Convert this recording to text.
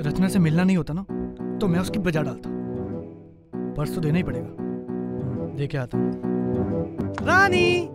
रचना से मिलना नहीं होता ना तो मैं उसकी बजा डालता। पर्स तो देना ही पड़ेगा। दे के आता हूँ। रानी!